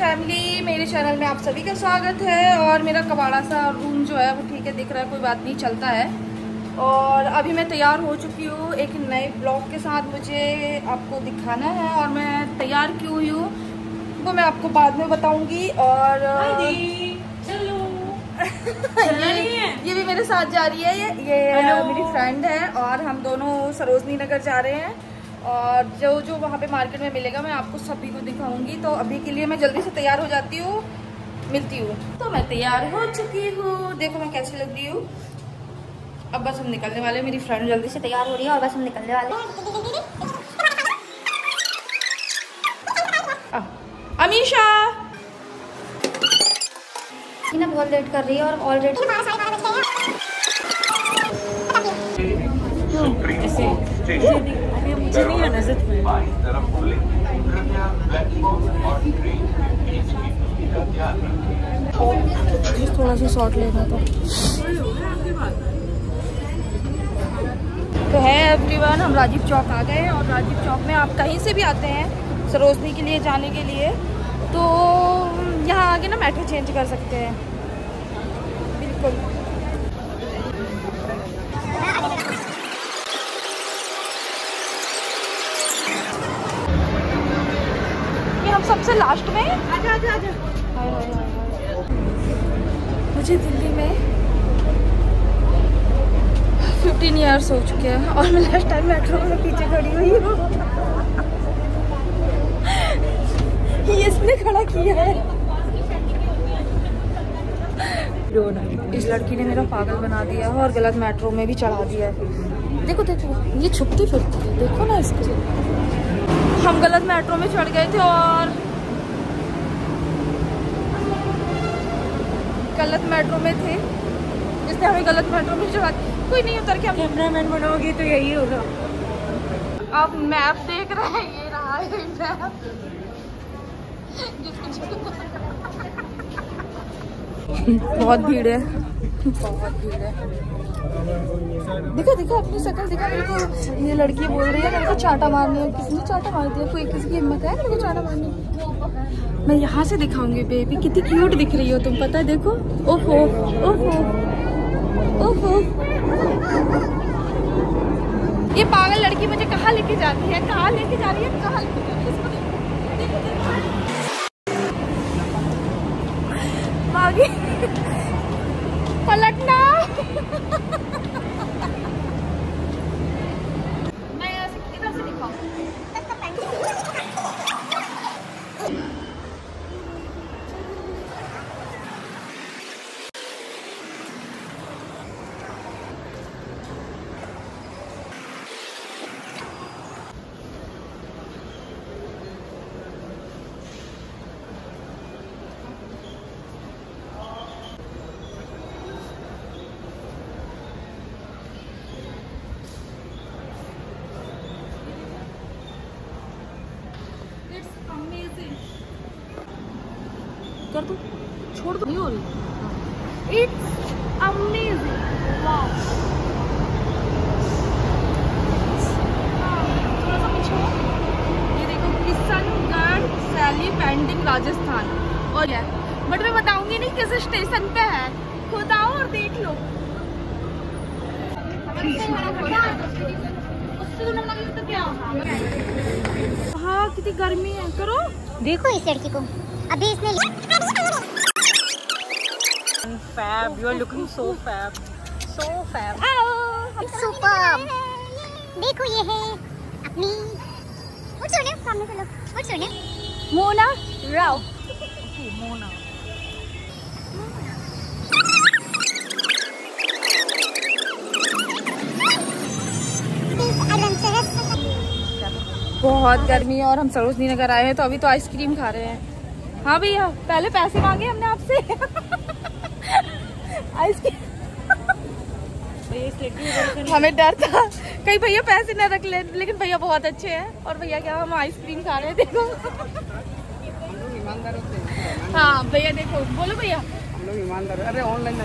Family मेरे channel में आप सभी का स्वागत है और मेरा कबाड़ा सा रूम जो है वो ठीक है दिख रहा है कोई बात नहीं चलता है। और अभी मैं तैयार हो चुकी हूँ एक नए ब्लॉग के साथ मुझे आपको दिखाना है और मैं तैयार क्यों हुई हूँ वो मैं आपको बाद में बताऊँगी और चलो। ये, ये भी मेरे साथ जा रही है ये ये मेरी फ्रेंड है और हम दोनों सरोजनी नगर जा रहे हैं। और जो जो वहाँ पे मार्केट में मिलेगा मैं आपको सभी को दिखाऊँगी। तो अभी के लिए मैं जल्दी से तैयार हो जाती हूँ। मिलती हूँ। तो मैं तैयार हो चुकी हूँ। देखो मैं कैसी लग रही हूँ। अब बस हम निकलने वाले मेरी फ्रेंड जल्दी से तैयार हो रही है और बस हम निकलने वाले अमीशा ना बहुत लेट कर रही है और ऑलरेडी ऐसे अभी नहीं आना सच में थोड़ा सा शॉर्ट लेना था। तो है एवरीवन हम राजीव चौक आ गए हैं और राजीव चौक में आप कहीं से भी आते हैं सरोजनी के लिए जाने के लिए तो यहाँ आगे ना मेट्रो चेंज कर सकते हैं। बिल्कुल हम सबसे लास्ट में? आजा आजा आजा। मुझे दिल्ली में 15 इयर्स हो चुके हैं और मैं लास्ट टाइम मेट्रो में पीछे खड़ी हुई हूँ। ये इसने खड़ा किया है। इस लड़की ने मेरा पागल बना दिया है और गलत मेट्रो में भी चढ़ा दिया है। देखो देखो ये छुपती फिरती है। देखो ना इसको। हम गलत मेट्रो में चढ़ गए थे और गलत मेट्रो में थे इसलिए हमें गलत मेट्रो में चढ़ा कोई नहीं उतर के हम कैमरा मैन बनोगी तो यही होगा। आप मैप देख रहे हैं ये रहा है मैप। बहुत भीड़ है। बहुत भीड़ है दिखा दिखा, अपनी शक्ल दिखा, मेरे को ये लड़की बोल रही है, मेरे को चाटा मारने किसने चाटा मार दिया? कोई किसी की हिम्मत है? मेरे को चाटा मारने मैं यहाँ से दिखाऊँगी बेबी कितनी क्यूट दिख रही हो तुम, पता है? देखो, ओहो ओहो ओहो ये पागल लड़की मुझे कहाँ लेके जाती है? कहाँ लेके जा रही है? कहाँ लेके जा रही है? पलटना मैं ऐसे इधर से दिखाऊँ कर दो छोड़ दो नहीं हो रही इट्स अमेजिंग किशनगढ़ सैली पेंटिंग राजस्थान और ये बट मैं बताऊँगी नहीं किस स्टेशन पे है खुद आओ और देख लो हाँ कितनी गर्मी है। करो। देखो इस लड़की को। अभी इसने fab you are looking so fab so fab super देखो ये है अपनी। उठ सोने सामने से लो। उठ सोने मोना राव मोना बहुत गर्मी है और हम सरोजनी नगर आए हैं तो अभी तो आइसक्रीम खा रहे हैं। हाँ भैया, पहले पैसे मांगे हमने आपसे। आइसक्रीम हमें डर था। कहीं भैया पैसे न रख ले, लेकिन भैया बहुत अच्छे हैं। और भैया क्या, हम आइसक्रीम खा रहे हैं, देखो। हाँ भैया देखो, बोलो भैया। ईमानदार अरे ऑनलाइन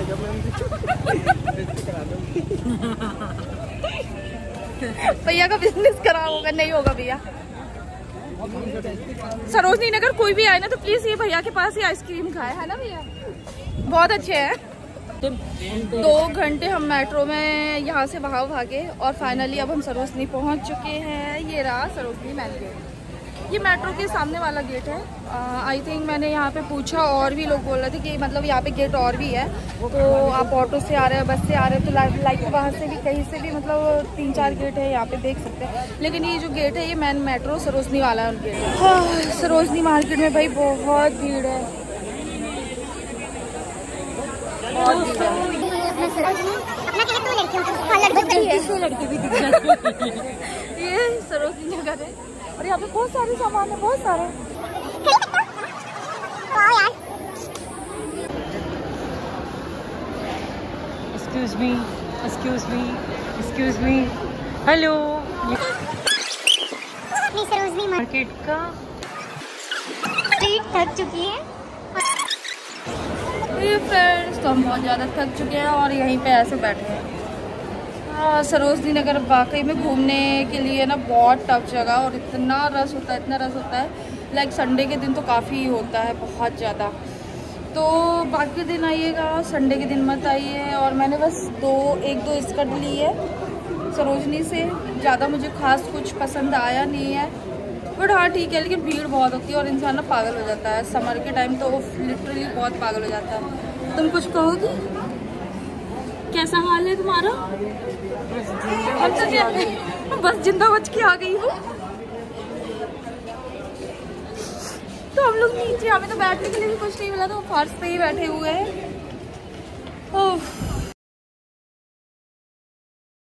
भैया का बिज़नेस खराब होगा, नहीं होगा भैया। सरोजनी नगर कोई भी आए ना तो प्लीज़ ये भैया के पास ही आइसक्रीम खाए, है ना भैया? बहुत अच्छे हैं। दो घंटे हम मेट्रो में यहाँ से वहाँ भागे और फाइनली अब हम सरोजनी पहुँच चुके हैं। ये रहा सरोजनी मैन ये मेट्रो के सामने वाला गेट है। आई थिंक मैंने यहाँ पे पूछा और भी लोग बोल रहे थे कि मतलब यहाँ पे गेट और भी है। तो आप ऑटो से आ रहे हैं बस से आ रहे हैं तो लाइक वहाँ से भी कहीं से भी मतलब तीन चार गेट है यहाँ पे देख सकते हैं। लेकिन ये जो गेट है ये मैन मेट्रो सरोजनी वाला है गेट हाँ, सरोजनी मार्केट में भाई बहुत भीड़ है। बहुत भीड़ लड़की भी दिख जाती ये सरोजनी नगर है। और यहाँ पे बहुत सारे सामान है बहुत सारे Excuse me, excuse me, excuse me. Hello. Sarojini market का स्ट्रीट थक चुकी है फ्रेंड्स तो हम बहुत ज़्यादा थक चुके हैं और यहीं पे ऐसे बैठे हैं हाँ, सरोजनी नगर वाकई में घूमने के लिए ना बहुत टफ जगह और इतना रस होता है इतना रस होता है। लाइक संडे के दिन तो काफ़ी होता है बहुत ज़्यादा। तो बाकी दिन आइएगा संडे के दिन मत आइए और मैंने बस दो एक दो स्कर्ट ली है सरोजनी से। ज़्यादा मुझे खास कुछ पसंद आया नहीं है। बट हाँ ठीक है लेकिन भीड़ बहुत होती है और इंसान ना पागल हो जाता है। समर के टाइम तो लिटरली बहुत पागल हो जाता है। तुम कुछ कहोगी? कैसा हाल है तुम्हारा? हम तो बस ज़िंदा बच के आ गई हूँ। तो हम लोग नीचे, हमें तो बैठने के लिए भी कुछ नहीं मिला तो फर्श पे ही बैठे हुए हैं।